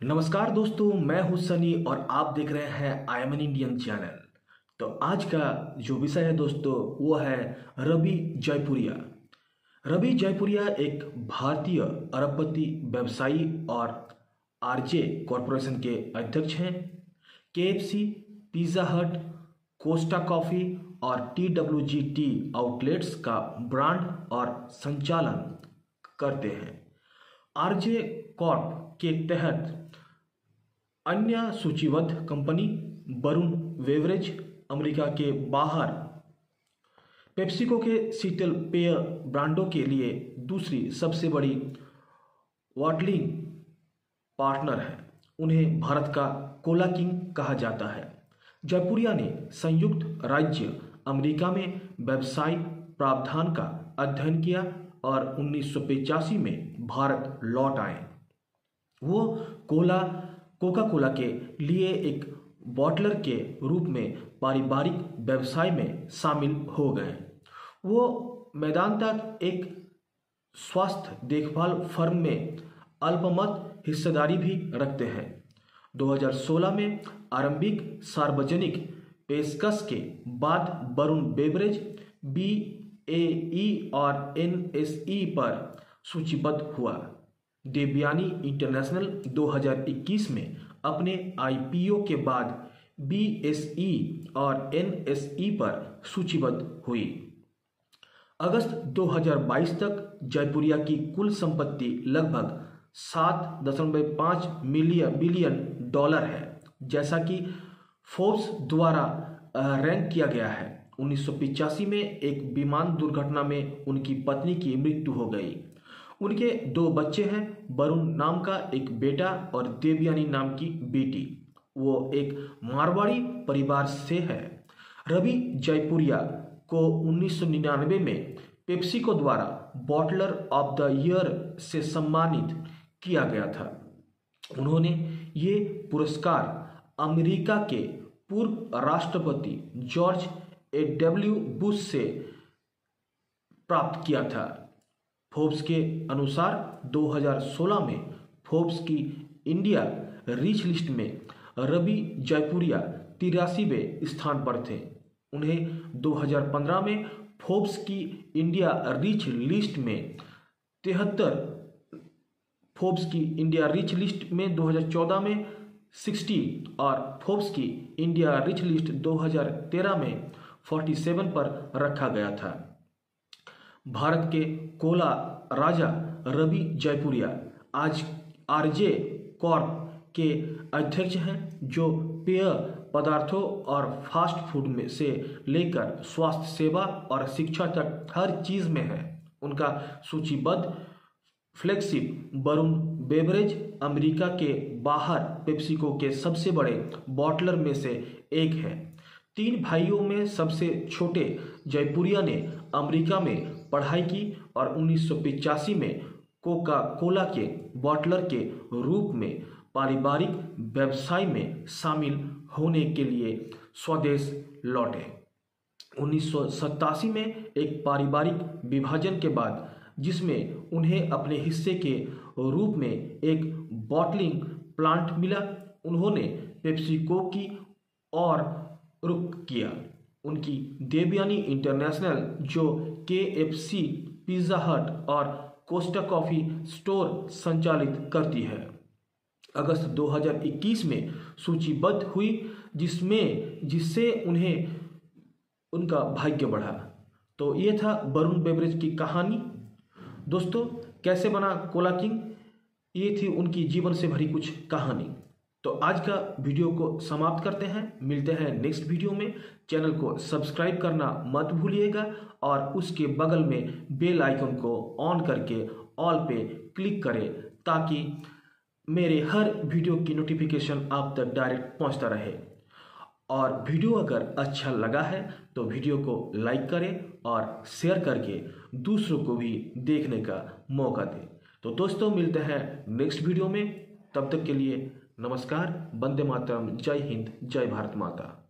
नमस्कार दोस्तों, मैं हूँ सनी और आप देख रहे हैं I am an Indian channel तो आज का जो विषय है दोस्तों, वो है रवि जयपुरिया। रवि जयपुरिया एक भारतीय अरबपति व्यवसायी और आरजे कॉरपोरेशन के अध्यक्ष हैं। KFC Pizza Hut Costa Coffee और T W G tea outlets का ब्रांड और संचालन करते हैं। आरजे कॉर्प के तहत अन्य सूचीबद्ध कंपनी वरुण वेवरेज अमेरिका के बाहर, पेप्सिको के शीतल पेय ब्रांडों के लिए दूसरी सबसे बड़ी वॉटलिंग पार्टनर है। उन्हें भारत का कोला किंग कहा जाता है। जयपुरिया ने संयुक्त राज्य अमेरिका में व्यवसाय प्रावधान का अध्ययन किया। और उन्नीस में भारत लौट आए। वो कोला कोका कोला के लिए एक बॉटलर के रूप में पारिवारिक व्यवसाय में शामिल हो गए। वो मैदान तक एक स्वास्थ्य देखभाल फर्म में अल्पमत हिस्सेदारी भी रखते हैं। 2016 में आरंभिक सार्वजनिक पेशकश के बाद Varun beverage, B A E और एन एस ई पर सूचीबद्ध हुआ। देवयानी इंटरनेशनल 2021 में अपने आईपीओ के बाद बी एस ई और एन एस ई पर सूचीबद्ध हुई। अगस्त 2022 तक जयपुरिया की कुल संपत्ति लगभग सात दशमलव पाँच मिलियन बिलियन डॉलर है, जैसा कि फोर्ब्स द्वारा रैंक किया गया है। उन्नीस में एक विमान दुर्घटना में उनकी पत्नी की मृत्यु हो गई। उनके दो बच्चे हैं, वरुण नाम का एक बेटा और देवयानी नाम की बेटी। वो एक मारवाड़ी परिवार से है। रवि जयपुरिया को 1999 में पेप्सिको द्वारा बॉटलर ऑफ़ द ईयर से सम्मानित किया गया था। उन्होंने ये पुरस्कार अमेरिका के पूर्व राष्ट्रपति जॉर्ज ए डब्ल्यू बुश से प्राप्त किया था। फोर्ब्स के अनुसार 2016 में फोर्ब्स की इंडिया रिच लिस्ट में रवि जयपुरिया तिरासीवें स्थान पर थे। उन्हें 2015 में फोर्ब्स की इंडिया रिच लिस्ट में तिहत्तर फोर्ब्स की इंडिया रिच लिस्ट में 2014 में 60 और फोर्ब्स की इंडिया रिच लिस्ट 2013 में 47 पर रखा गया था। भारत के कोला राजा रवि जयपुरिया आज आरजे कॉर्प के अध्यक्ष हैं, जो पेय पदार्थों और फास्ट फ़ूड में से लेकर स्वास्थ्य सेवा और शिक्षा तक हर चीज़ में है। उनका सूचीबद्ध फ्लैगशिप वरुण बेवरेज अमेरिका के बाहर पेप्सिको के सबसे बड़े बॉटलर में से एक है। तीन भाइयों में सबसे छोटे जयपुरिया ने अमेरिका में पढ़ाई की और उन्नीस में कोका कोला के बॉटलर के रूप में पारिवारिक व्यवसाय में शामिल होने के लिए स्वदेश लौटे। उन्नीस सौ सतासी में एक पारिवारिक विभाजन के बाद, जिसमें उन्हें अपने हिस्से के रूप में एक बॉटलिंग प्लांट मिला, उन्होंने पेप्सिको की और रुक किया। उनकी देवयानी इंटरनेशनल, जो के एफ़ सी पिज़्ज़ा हट और कोस्टा कॉफ़ी स्टोर संचालित करती है। अगस्त 2021 में सूचीबद्ध हुई, जिसमें, जिससे उन्हें, उनका भाग्य बढ़ा। तो ये था वरुण बेवरेज की कहानी। दोस्तों, कैसे बना कोला किंग? ये थी उनकी जीवन से भरी कुछ कहानी। तो आज का वीडियो को समाप्त करते हैं। मिलते हैं नेक्स्ट वीडियो में। चैनल को सब्सक्राइब करना मत भूलिएगा और उसके बगल में बेल आइकन को ऑन करके ऑल पे क्लिक करें ताकि मेरे हर वीडियो की नोटिफिकेशन आप तक डायरेक्ट पहुँचता रहे। और वीडियो अगर अच्छा लगा है तो वीडियो को लाइक करें और शेयर करके दूसरों को भी देखने का मौका दें। तो दोस्तों, मिलते हैं नेक्स्ट वीडियो में। तब तक के लिए नमस्कार वंदे मातरम जय हिंद जय भारत माता।